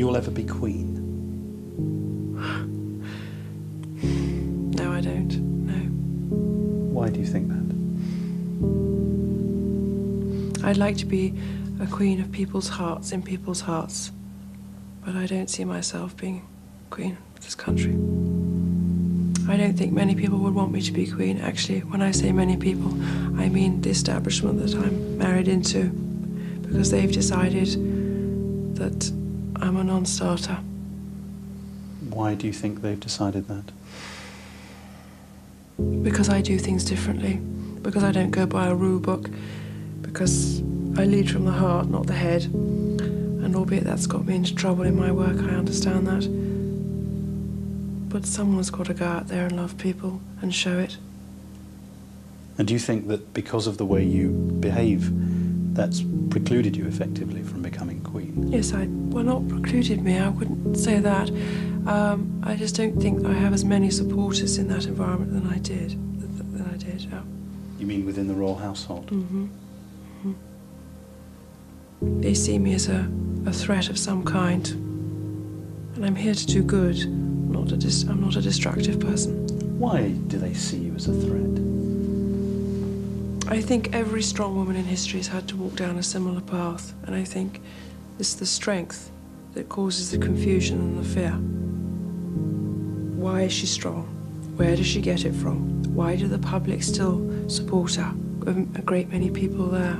you'll ever be queen? No, I don't. No. Why do you think that? I'd like to be a queen of people's hearts, in people's hearts. But I don't see myself being queen of this country. I don't think many people would want me to be queen. Actually, when I say many people, I mean the establishment that I'm married into, because they've decided that I'm a non starter. Why do you think they've decided that? Because I do things differently, because I don't go by a rule book, because I lead from the heart, not the head. And albeit that's got me into trouble in my work, I understand that. But someone's got to go out there and love people and show it. And do you think that because of the way you behave, that's precluded you effectively from becoming? Yes, I well not precluded me. I wouldn't say that. Um, I just don't think I have as many supporters in that environment than I did. Than I did. Yeah. You mean within the royal household? Mm-hmm. They see me as a, a threat of some kind, and I'm here to do good. Not a dis- I'm not a destructive person. Why do they see you as a threat? I think every strong woman in history has had to walk down a similar path, and I think it's the strength that causes the confusion and the fear. Why is she strong? Where does she get it from? Why do the public still support her? A great many people there.